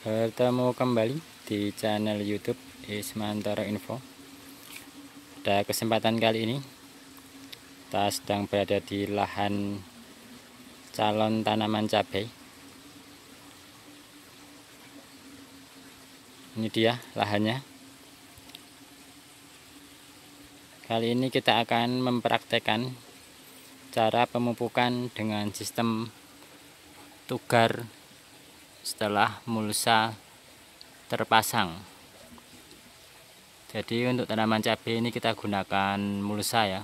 Bertemu kembali di channel YouTube Ismantoro Info. Pada kesempatan kali ini, kita sedang berada di lahan calon tanaman cabai. Ini dia lahannya. Kali ini kita akan mempraktekkan cara pemupukan dengan sistem tugar setelah mulsa terpasang. Jadi untuk tanaman cabai ini kita gunakan mulsa ya.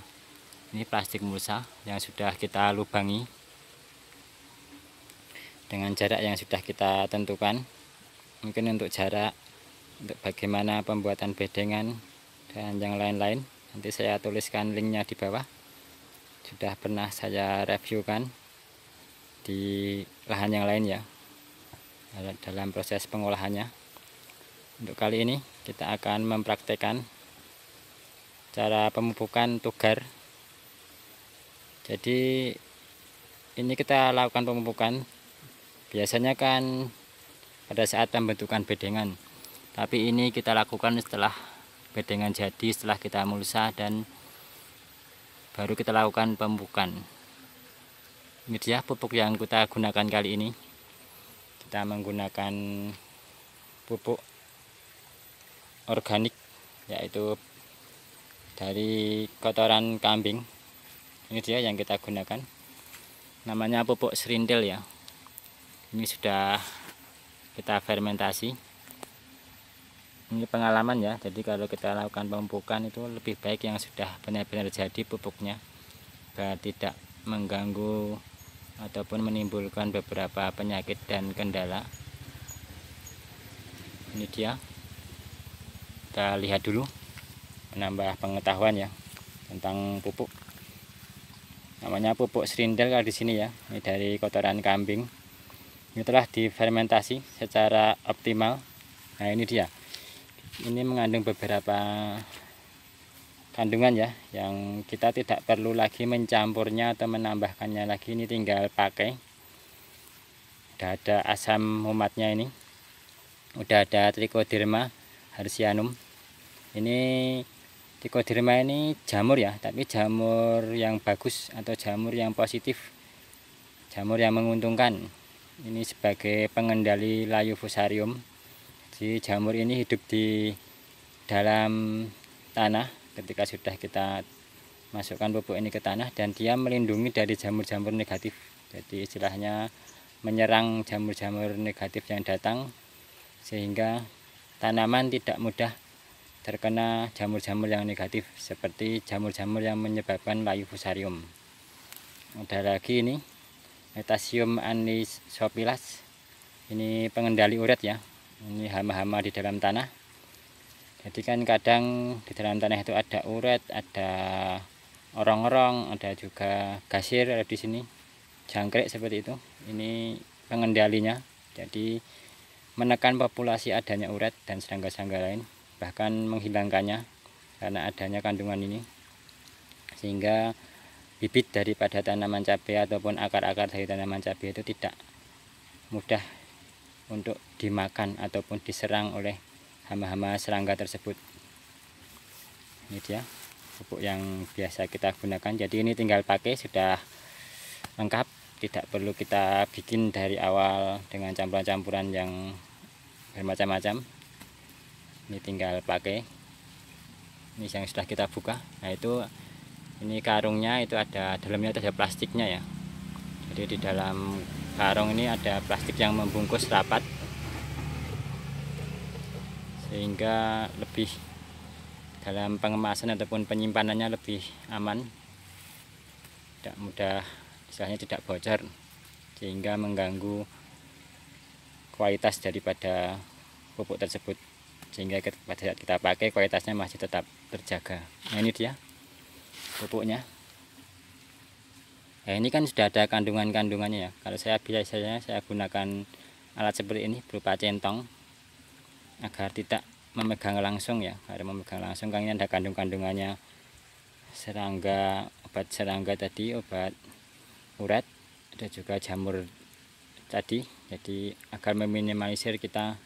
Ini plastik mulsa yang sudah kita lubangi dengan jarak yang sudah kita tentukan. Mungkin untuk jarak untuk bagaimana pembuatan bedengan dan yang lain-lain nanti saya tuliskan linknya di bawah. Sudah pernah saya reviewkan di lahan yang lain ya dalam proses pengolahannya. Untuk kali ini kita akan mempraktekkan cara pemupukan tugar. Jadi ini kita lakukan pemupukan. Biasanya kan pada saat pembentukan bedengan. Tapi ini kita lakukan setelah bedengan jadi setelah kita mulsa dan baru kita lakukan pemupukan. Ini dia pupuk yang kita gunakan kali ini kita menggunakan pupuk organik yaitu dari kotoran kambing. Ini dia yang kita gunakan. Namanya pupuk serindel ya. Ini sudah kita fermentasi. Ini pengalaman ya. Jadi kalau kita lakukan pemupukan itu lebih baik yang sudah benar-benar jadi pupuknya biar tidak mengganggu ataupun menimbulkan beberapa penyakit dan kendala. Ini dia. Kita lihat dulu menambah pengetahuan ya tentang pupuk. Namanya pupuk serindel kalau di sini ya ini dari kotoran kambing. Ini telah difermentasi secara optimal. Nah ini dia. Ini mengandung beberapa kandungan ya yang kita tidak perlu lagi mencampurnya atau menambahkannya lagi. Ini tinggal pakai. Udah ada asam mumatnya ini. Udah ada trichoderma harsianum. Ini trichoderma ini jamur ya tapi jamur yang bagus atau jamur yang positif. Jamur yang menguntungkan. Ini sebagai pengendali layu fusarium jadi jamur ini hidup di dalam tanah ketika sudah kita masukkan pupuk ini ke tanah dan dia melindungi dari jamur-jamur negatif. Jadi istilahnya menyerang jamur-jamur negatif yang datang sehingga tanaman tidak mudah terkena jamur-jamur yang negatif seperti jamur-jamur yang menyebabkan layu fusarium. Ada lagi ini metasium anisopilas ini pengendali uret ya. Ini hama-hama di dalam tanah jadi kan kadang di dalam tanah itu ada uret ada orong-orong ada juga gasir ada di sini. Jangkrik seperti itu. Ini pengendalinya. Jadi menekan populasi adanya uret dan serangga-serangga lain bahkan menghilangkannya karena adanya kandungan ini. Sehingga bibit daripada tanaman cabai ataupun akar-akar dari tanaman cabai itu tidak mudah untuk dimakan ataupun diserang oleh hama-hama serangga tersebut. Ini dia pupuk yang biasa kita gunakan. Jadi ini tinggal pakai sudah lengkap. Tidak perlu kita bikin dari awal dengan campuran-campuran yang bermacam-macam. Ini tinggal pakai. Ini yang sudah kita buka. Nah itu ini karungnya itu ada dalamnya ada plastiknya ya. Jadi di dalam karung ini ada plastik yang membungkus rapat sehingga lebih dalam pengemasan ataupun penyimpanannya lebih aman. Tidak mudah misalnya tidak bocor sehingga mengganggu kualitas daripada pupuk tersebut. Sehingga pada saat kita pakai kualitasnya masih tetap terjaga. Nah ini dia pupuknya. Nah ini kan sudah ada kandungan-kandungannya ya. Kalau saya biasanya saya gunakan alat seperti ini berupa centong agar tidak memegang langsung ya karena memegang langsung. Kan ini ada kandung-kandungannya serangga obat serangga tadi obat urat ada juga jamur tadi. Jadi agar meminimalisir kita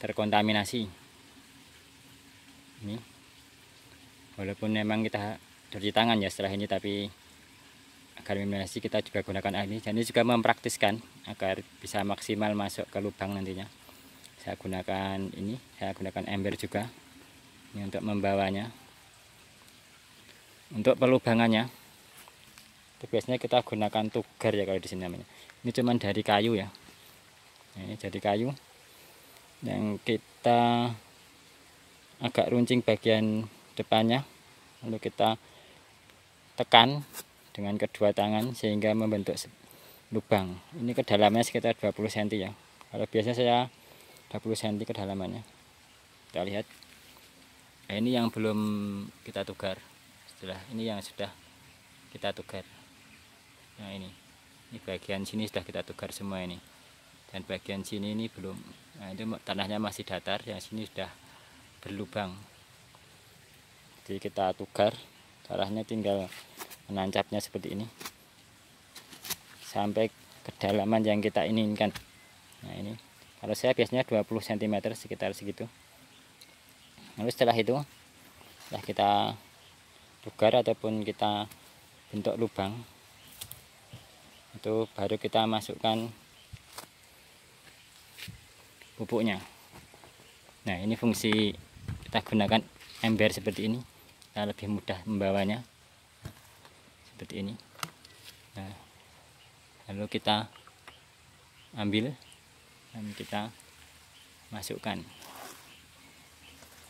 terkontaminasi. Ini. Walaupun memang kita cuci tangan ya setelah ini tapi agar minimalisasi kita juga gunakan air ini. Ini juga mempraktiskan agar bisa maksimal masuk ke lubang nantinya saya gunakan ini saya gunakan ember juga. Ini untuk membawanya. Untuk pelubangannya itu biasanya kita gunakan tugar ya kalau di sini namanya. Ini cuman dari kayu ya. Ini dari kayu. Yang kita agak runcing bagian depannya. Lalu kita tekan dengan kedua tangan sehingga membentuk lubang. Ini kedalamannya sekitar 20 cm ya. Kalau biasanya saya 20 cm kedalamannya. Kita lihat. Nah, ini yang belum kita tugar setelah ini yang sudah kita tugar nah ini. Ini bagian sini sudah kita tugar semua ini. Dan bagian sini ini belum. Nah itu tanahnya masih datar. Yang sini sudah berlubang. Jadi kita tugar caranya tinggal menancapnya seperti ini. Sampai kedalaman yang kita inginkan. Nah ini kalau saya biasanya 20 cm sekitar segitu. Lalu setelah itu setelah kita tugar ataupun kita bentuk lubang itu baru kita masukkan pupuknya. Nah ini fungsi kita gunakan ember seperti ini. Kita lebih mudah membawanya seperti ini. Nah lalu kita ambil dan kita masukkan.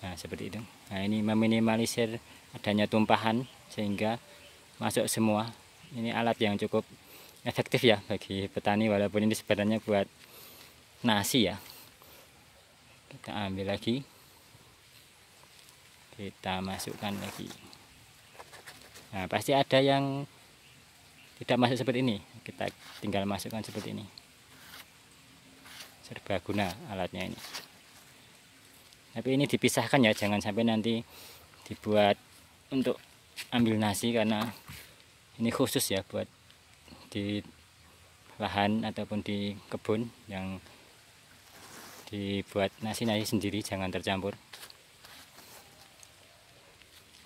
Nah seperti itu. Nah ini meminimalisir adanya tumpahan sehingga masuk semua. Ini alat yang cukup efektif ya bagi petani walaupun ini sebenarnya buat nasi ya. Kita ambil lagi. Kita masukkan lagi. Nah pasti ada yang tidak masuk seperti ini. Kita tinggal masukkan seperti ini serbaguna alatnya ini. Tapi ini dipisahkan ya jangan sampai nanti dibuat untuk ambil nasi karena ini khusus ya buat di lahan ataupun di kebun yang dibuat nasi-nasi sendiri jangan tercampur.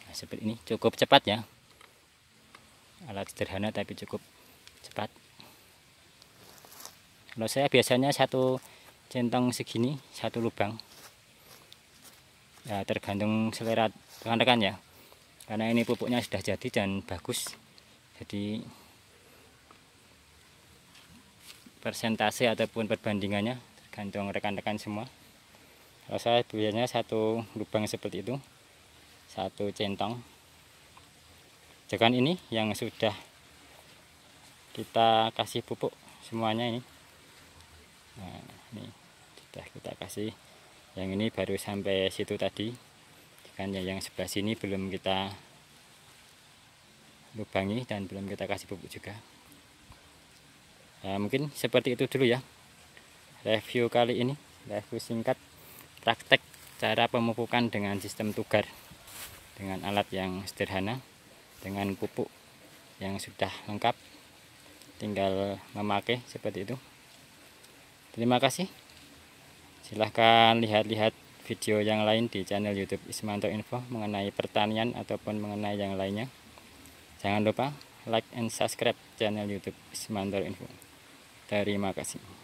Nah, seperti ini cukup cepat ya. Alat sederhana tapi cukup cepat. Kalau saya biasanya satu centong segini satu lubang. Ya tergantung selera rekan-rekan ya. Karena ini pupuknya sudah jadi dan bagus. Jadi persentase ataupun perbandingannya tergantung rekan-rekan semua. Kalau saya biasanya satu lubang seperti itu satu centong. Jangan ini yang sudah kita kasih pupuk semuanya ini. Nah ini sudah kita kasih. Yang ini baru sampai situ tadi. Kan ya yang sebelah sini belum kita lubangi dan belum kita kasih pupuk juga. Ya, mungkin seperti itu dulu ya review kali ini. Review singkat praktek cara pemupukan dengan sistem tugar dengan alat yang sederhana dengan pupuk yang sudah lengkap tinggal memakai seperti itu terima kasih. Silahkan lihat-lihat video yang lain di channel youtube Ismanto Info mengenai pertanian ataupun mengenai yang lainnya. Jangan lupa like and subscribe channel youtube Ismanto Info. Terima kasih